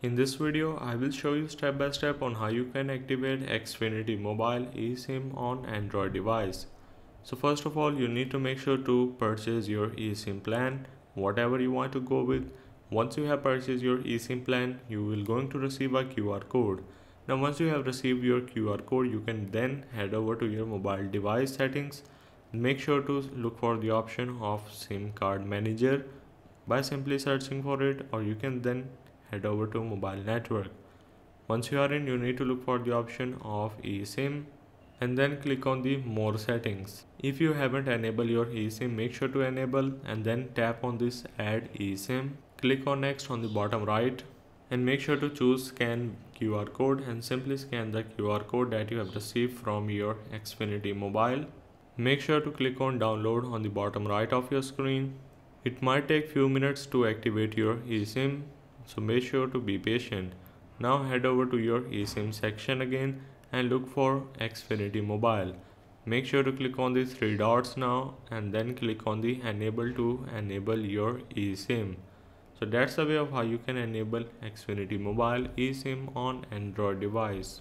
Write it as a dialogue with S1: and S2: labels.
S1: In this video, I will show you step by step on how you can activate Xfinity Mobile eSIM on Android device. So first of all, you need to make sure to purchase your eSIM plan, whatever you want to go with. Once you have purchased your eSIM plan, you will going to receive a QR code. Now once you have received your QR code, you can then head over to your mobile device settings. Make sure to look for the option of SIM card manager by simply searching for it or you can then head over to mobile network. Once you are in, you need to look for the option of eSIM and then click on the more settings. If you haven't enabled your eSIM, make sure to enable and then tap on this add eSIM. Click on next on the bottom right and make sure to choose scan QR code and simply scan the QR code that you have received from your Xfinity mobile. Make sure to click on download on the bottom right of your screen. It might take few minutes to activate your eSIM so make sure to be patient. Now head over to your eSIM section again and look for Xfinity mobile. Make sure to click on the three dots now and then click on the enable to enable your eSIM. So that's the way of how you can enable Xfinity Mobile eSIM on Android device.